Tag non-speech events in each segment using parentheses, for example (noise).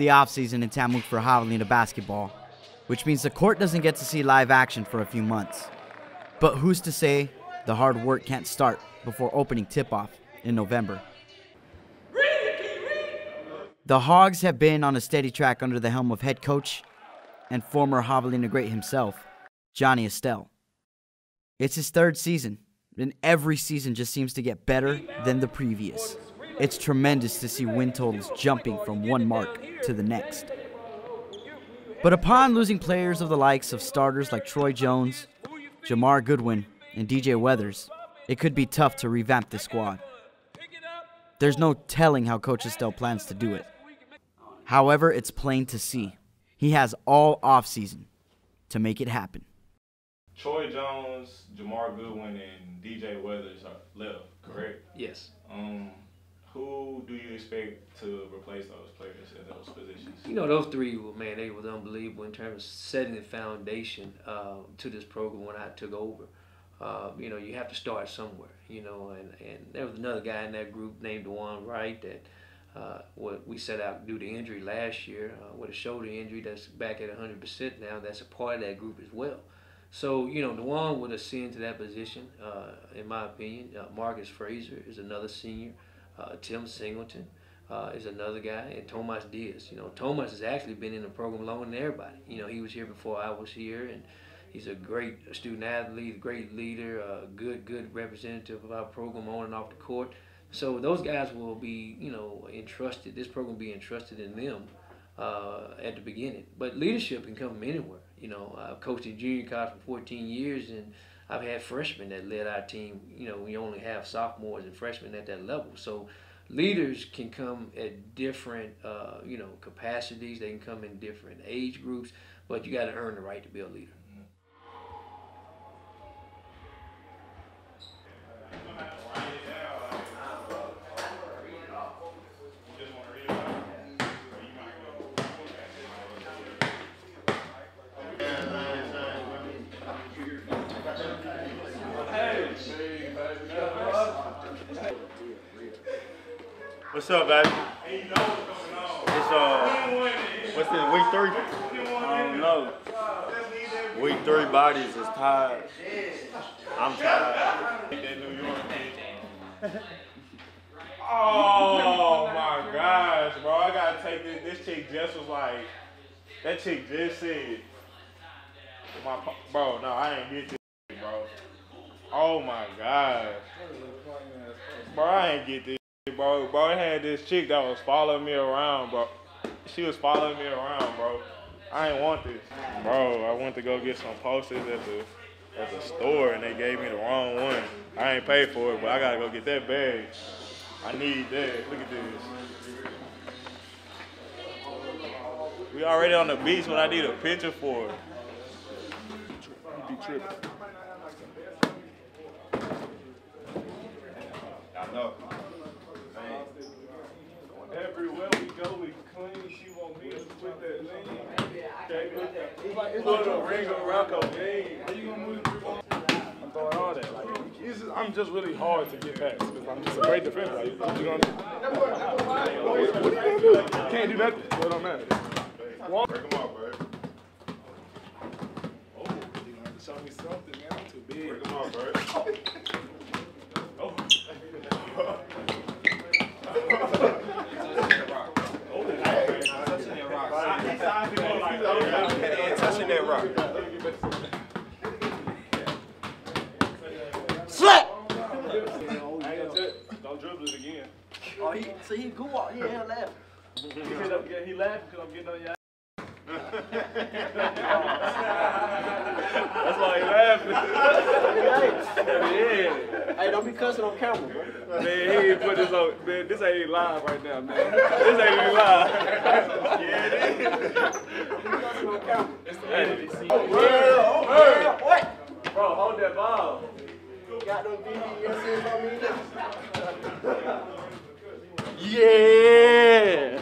The offseason in TAMUK for Javelina basketball, which means the court doesn't get to see live action for a few months. But who's to say the hard work can't start before opening tip off in November? The Hogs have been on a steady track under the helm of head coach and former Javelina great himself, Johnny Estelle. It's his third season, and every season just seems to get better than the previous. It's tremendous to see win totals jumping from one mark to the next. But upon losing players of the likes of starters like Troy Jones, Jamar Goodwin, and DJ Weathers, it could be tough to revamp the squad. There's no telling how Coach Estelle plans to do it. However, it's plain to see. He has all offseason to make it happen. Troy Jones, Jamar Goodwin, and DJ Weathers are left, correct? Yes. Um, who do you expect to replace those players in those positions? You know, those three, man, they were unbelievable in terms of setting the foundation uh, to this program when I took over. Uh, you know, you have to start somewhere, you know, and, and there was another guy in that group named Dewan Wright that uh, what we set out due to injury last year uh, with a shoulder injury that's back at 100% now. That's a part of that group as well. So, you know, Dewan would ascend to that position, uh, in my opinion. Uh, Marcus Fraser is another senior. Uh, Tim Singleton uh, is another guy, and Tomas Diaz. You know, Tomas has actually been in the program longer than everybody. You know, he was here before I was here, and he's a great student athlete, great leader, a good, good representative of our program on and off the court. So those guys will be, you know, entrusted. This program will be entrusted in them uh, at the beginning. But leadership can come from anywhere. You know, I've coached in junior college for 14 years, and I've had freshmen that led our team. You know, we only have sophomores and freshmen at that level. So leaders can come at different, uh, you know, capacities. They can come in different age groups, but you got to earn the right to be a leader. What's up, baby? It's uh, what's this? Week three? I don't know. Week three bodies is tired. I'm tired. Oh my gosh, bro! I gotta take this. This chick just was like, that chick just said, my bro. No, I ain't get this, bro. Oh my gosh, bro! I ain't get this bro. Bro, had this chick that was following me around, bro. She was following me around, bro. I ain't want this. Bro, I went to go get some posters at the at the store and they gave me the wrong one. I ain't paid for it, but I gotta go get that bag. I need that. Look at this. We already on the beach when I need a picture for it. Be tripping. I know. Everywhere we go, we clean. She want me to put that lean. Okay, it's like it's like I'm throwing all that. Like, just, I'm just really hard to get past because I'm just a great defender. Like, you know what? What are you gonna do? Can't do nothing. So it don't matter. Break them off, bro. Oh, you gonna have to show me something, man. I'm too big. Break them off, bro. Touching that rock. Slap! Don't dribble it again. Oh, he, so he cool out here and laugh. He, he laughing because I'm getting on your That's why he laughing. yeah. Hey, don't be cussing on camera, bro. Man, he ain't put this on. Man, this ain't live right now, man. This ain't even live. yeah, it is. Cussing on camera. Hey, Yeah, what? bro, hold that ball. Got no VDSs on me? Yeah.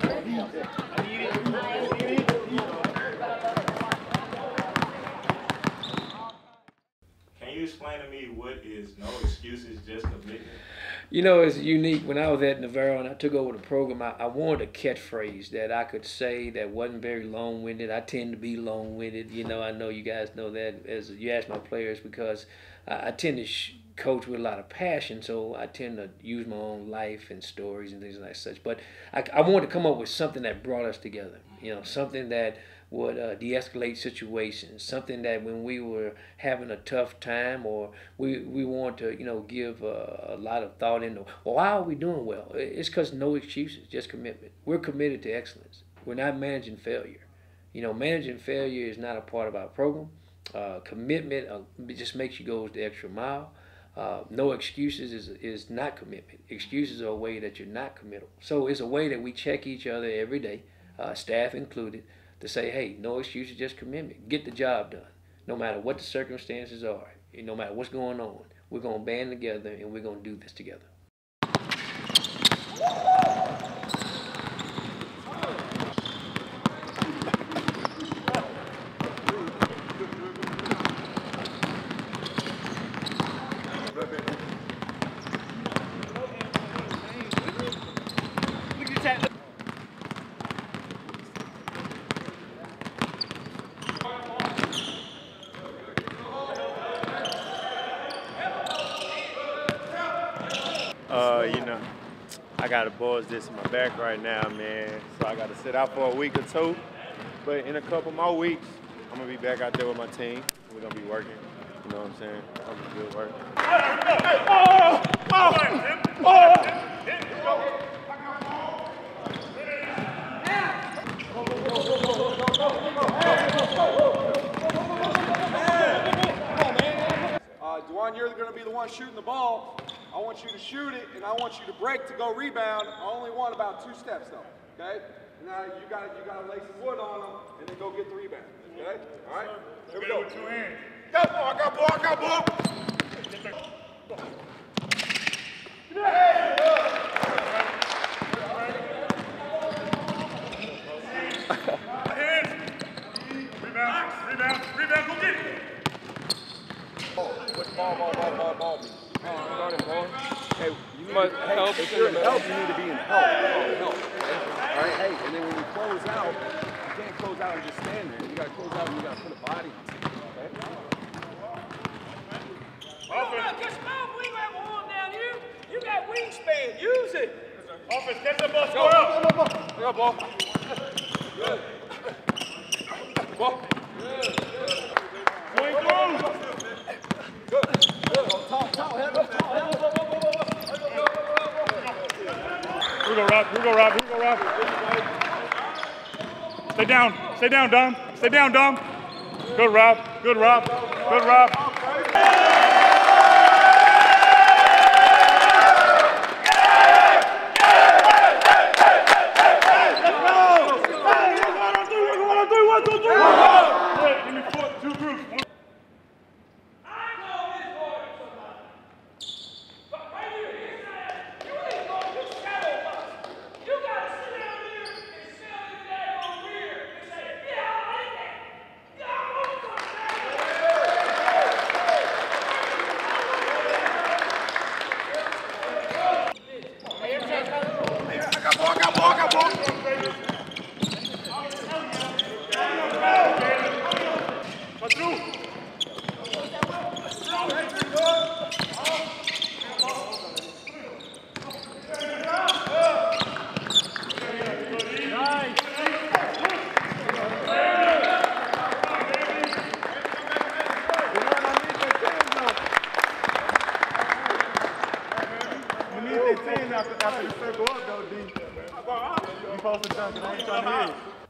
Can you explain to me what is no excuses, just commitment? You know, it's unique. When I was at Navarro and I took over the program, I, I wanted a catchphrase that I could say that wasn't very long-winded. I tend to be long-winded. You know, I know you guys know that as you ask my players because I, I tend to sh- coach with a lot of passion, so I tend to use my own life and stories and things like such. But I, I wanted to come up with something that brought us together. You know, something that would uh, de-escalate situations. Something that when we were having a tough time, or we we want to, you know, give a, a lot of thought into why are we doing well? It's because no excuses, just commitment. We're committed to excellence. We're not managing failure. You know, managing failure is not a part of our program. Uh, commitment uh, just makes you go the extra mile. Uh, no excuses is, is not commitment. Excuses are a way that you're not committal. So it's a way that we check each other every day, uh, staff included, to say, hey, no excuses, just commitment. Get the job done. No matter what the circumstances are, and no matter what's going on, we're going to band together and we're going to do this together. Uh, you know, I got a buzz this in my back right now, man. So I got to sit out for a week or two. But in a couple more weeks, I'm gonna be back out there with my team. We're gonna be working. You know what I'm saying? I'm gonna good work. Uh, Dewan, you're going to be the one shooting the ball. I want you to shoot it, and I want you to break to go rebound. I only want about two steps, though. Okay? Now you got you got to lay some wood on them, and then go get the rebound. Okay? All right? Here we go. With two hands. Got ball. I got ball. I got ball. Rebound, rebound, rebound, go get it. Ball, ball, ball, ball, ball. Hey, you must help. If you're in help, you need to be in help. Help. All right. Hey, and then when you close out, you can't close out and just stand there. You got to close out and you got to put a body on it. Okay? Offense, You got wingspan. Use it. Offense, catch the ball, score up. I got ball. Good. Ball. Swing through. Good. Good. On top, top, head up, top, head up. Here we go, Rob. Here we go, Rob. Here we go, Rob. Stay down. Stay down, Dom. Stay down, Dom. Good, Rob. Good, Rob. Good, Rob. Give me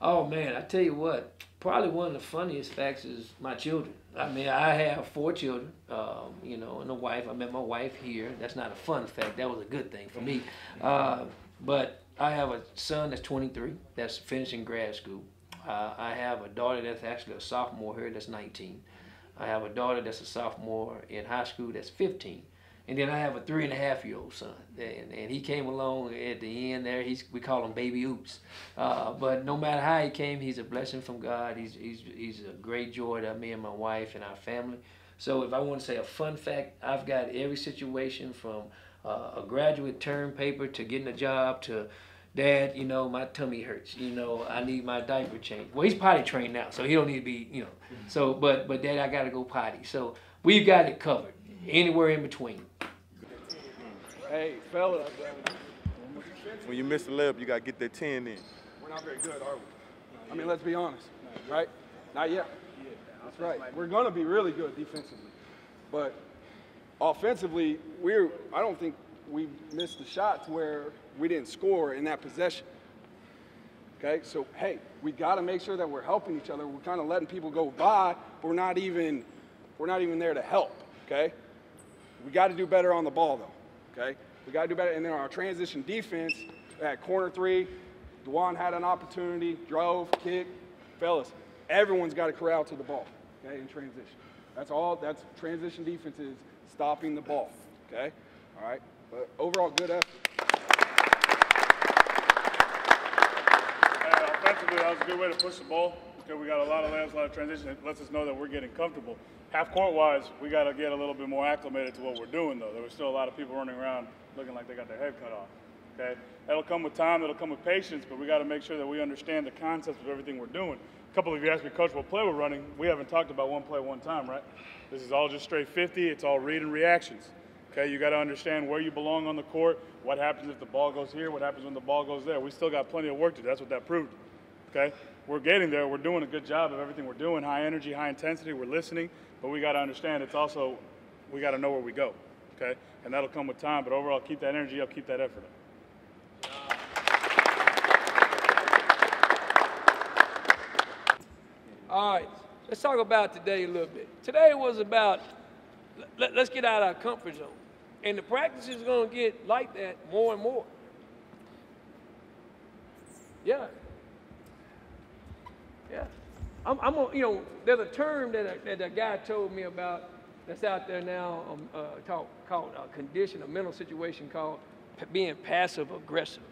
Oh, man, I tell you what. Probably one of the funniest facts is my children. I mean, I have four children, um, you know, and a wife. I met my wife here. That's not a fun fact. That was a good thing for me. Uh, but I have a son that's 23, that's finishing grad school. Uh, I have a daughter that's actually a sophomore here that's 19. I have a daughter that's a sophomore in high school that's 15. And then I have a three and a half year old son, and, and he came along at the end there. He's we call him Baby Oops, uh, but no matter how he came, he's a blessing from God. He's he's he's a great joy to me and my wife and our family. So if I want to say a fun fact, I've got every situation from uh, a graduate term paper to getting a job to dad, you know, my tummy hurts. You know, I need my diaper changed. Well, he's potty trained now, so he don't need to be, you know. So, but but dad, I got to go potty. So we've got it covered. Anywhere in between. Hey, fellas, When you miss a layup, you gotta get that 10 in. we're not very good, are we? I mean, let's be honest, right? Not yet. That's right. We're going to be really good defensively. But offensively, we're, I don't think we missed the shots where we didn't score in that possession. Okay, so hey, we got to make sure that we're helping each other. We're kind of letting people go by, but we're not even, we're not even there to help. Okay, we got to do better on the ball though. Okay, we got to do better. And then our transition defense at corner three, Dewan had an opportunity, drove, kicked, fellas. Everyone's got to corral to the ball. Okay, in transition. That's all. That's transition defense is stopping the ball. Okay, all right. But overall, good effort. Uh, offensively, that was a good way to push the ball because we got a lot of layups, a lot of transition. It lets us know that we're getting comfortable. Half court wise, we got to get a little bit more acclimated to what we're doing, though. There was still a lot of people running around looking like they got their head cut off. Okay, that'll come with time, that'll come with patience, but we got to make sure that we understand the concepts of everything we're doing. A couple of you asked me, Coach, what play we're running. We haven't talked about one play, one time, right? This is all just straight 50. It's all read and reactions. Okay, you got to understand where you belong on the court. What happens if the ball goes here? What happens when the ball goes there? We still got plenty of work to do. That's what that proved. Okay, we're getting there. We're doing a good job of everything we're doing. High energy, high intensity. We're listening, but we got to understand it's also we got to know where we go. Okay, and that'll come with time. But overall, keep that energy up, keep that effort up. All right, let's talk about today a little bit. Today was about let, us get out of our comfort zone. And the practice is going to get like that more and more. Yeah. Yeah. I'm, I'm a, you know, there's a term that a, that a guy told me about that's out there now um, uh, called, called a condition, a mental situation called p- being passive aggressive.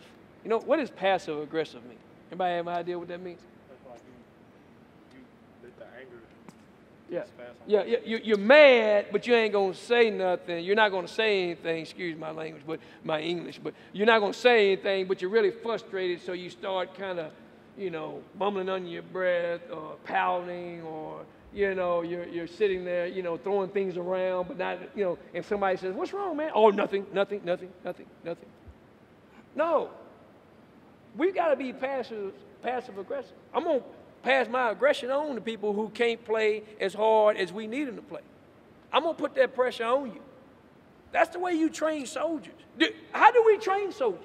You know, what does passive aggressive mean? Anybody have an idea what that means? Yeah. Yeah, yeah you, you're mad, but you ain't gonna say nothing. You're not gonna say anything. Excuse my language, but my English. But you're not gonna say anything. But you're really frustrated, so you start kind of, you know, mumbling under your breath or pouting, or you know, you're you're sitting there, you know, throwing things around, but not, you know. And somebody says, "What's wrong, man?" Oh, nothing, nothing, nothing, nothing, nothing. No. We've got to be passive, passive aggressive. I'm gonna pass my aggression on to people who can't play as hard as we need them to play. I'm going to put that pressure on you. That's the way you train soldiers. How do we train soldiers?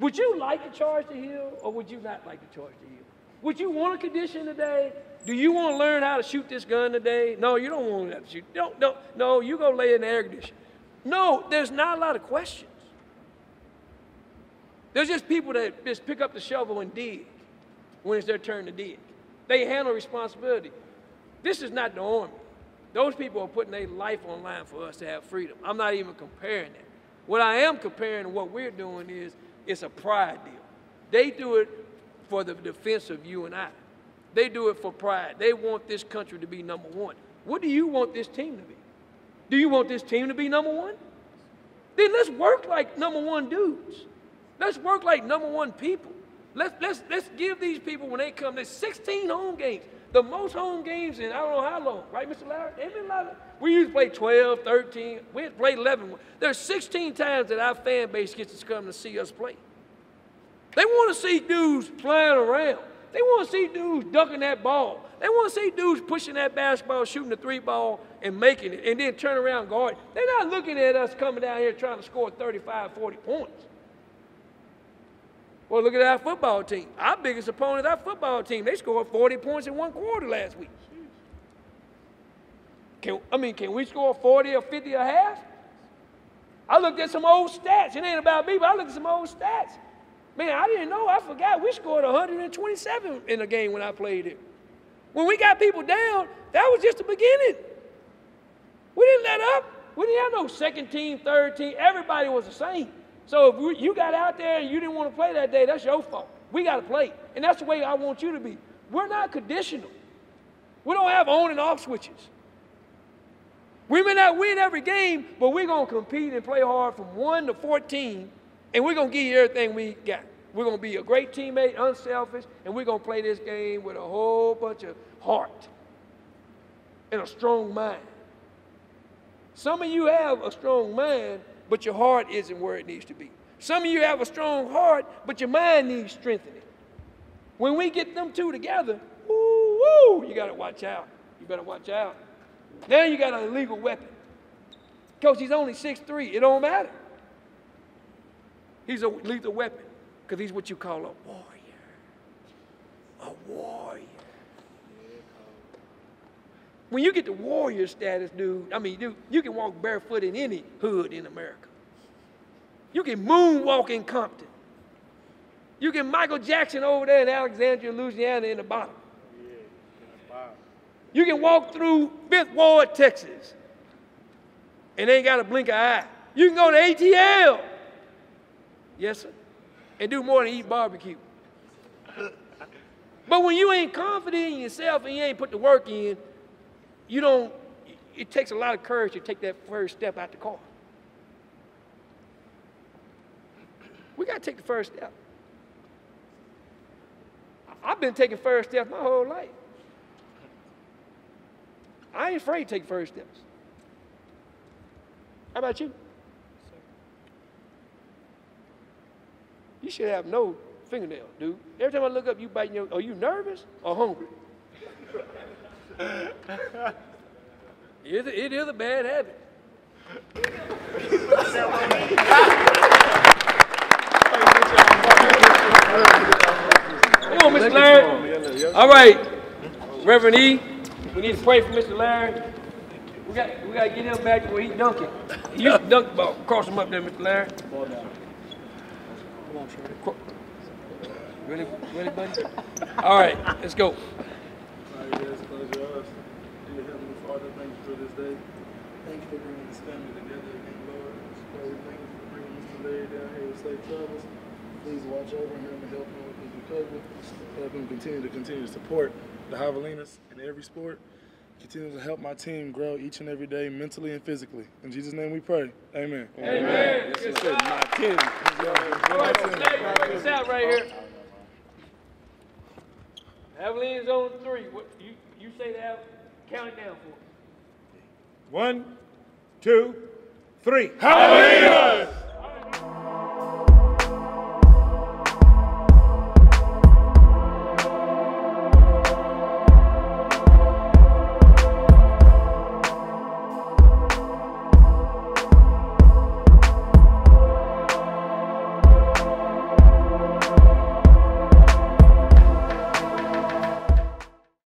Would you like to charge the hill or would you not like to charge the hill? Would you want a condition today? Do you want to learn how to shoot this gun today? No, you don't want to shoot. Don't, don't, no, you go lay in the air conditioner. No, there's not a lot of questions. There's just people that just pick up the shovel and dig when it's their turn to dig. They handle responsibility. This is not the army. Those people are putting their life on line for us to have freedom. I'm not even comparing that. What I am comparing to what we're doing is it's a pride deal. They do it for the defense of you and I. They do it for pride. They want this country to be number one. What do you want this team to be? Do you want this team to be number one? Then let's work like number one dudes. Let's work like number one people. Let's, let's, let's give these people, when they come, there's 16 home games. The most home games in I don't know how long, right, Mr. Larry? We used to play 12, 13. We played 11. There's 16 times that our fan base gets to come to see us play. They want to see dudes flying around. They want to see dudes ducking that ball. They want to see dudes pushing that basketball, shooting the three ball, and making it, and then turn around guard. They're not looking at us coming down here trying to score 35, 40 points. Well, look at our football team. Our biggest opponent, is our football team, they scored 40 points in one quarter last week. Can, I mean, can we score 40 or 50 a half? I looked at some old stats. It ain't about me, but I looked at some old stats. Man, I didn't know. I forgot we scored 127 in a game when I played it. When we got people down, that was just the beginning. We didn't let up. We didn't have no second team, third team. Everybody was the same. So if you got out there and you didn't want to play that day, that's your fault. We got to play. And that's the way I want you to be. We're not conditional. We don't have on and off switches. We may not win every game, but we're going to compete and play hard from 1 to 14, and we're going to give you everything we got. We're going to be a great teammate, unselfish, and we're going to play this game with a whole bunch of heart and a strong mind. Some of you have a strong mind, but your heart isn't where it needs to be. Some of you have a strong heart, but your mind needs strengthening. When we get them two together, woo, woo, you got to watch out. You better watch out. Now you got an illegal weapon. Coach, he's only 6'3. It don't matter. He's a lethal weapon because he's what you call a warrior. A warrior. When you get the warrior status, dude, I mean, dude, you can walk barefoot in any hood in America. You can moonwalk in Compton. You can Michael Jackson over there in Alexandria, Louisiana in the bottom. You can walk through Fifth Ward, Texas, and ain't got to blink an eye. You can go to ATL. Yes, sir. And do more than eat barbecue. (laughs) But when you ain't confident in yourself and you ain't put the work in, you don't, it takes a lot of courage to take that first step out the car. We got to take the first step. I've been taking first steps my whole life. I ain't afraid to take first steps. How about you? You should have no fingernail, dude. Every time I look up, you biting your. Are you nervous or hungry? (laughs) it, it is a bad habit. Come on, Mr. Larry. All right, Reverend E. We need to pray for Mr. Larry. We got we got to get him back to where he's dunking. He used to dunk the ball. Cross him up there, Mr. Larry. Cro- Really, really, buddy? All right, let's go. All right, guys, close your eyes. Dear Heavenly Father, thank you for this day. Thank you for bringing this family together again, Lord. Lord, we thank you for bringing Mr. Larry down here with safe travels. Please watch over him and help him with his recovery. Help him continue to continue to support the Javelinas in every sport. Continue to help my team grow each and every day, mentally and physically. In Jesus' name we pray. Amen. Amen. Yes, sir. My team. All right, Larry, out right here. Avaleen's on three. What you you say that? Count it down for me. One, two, three. Javelinas!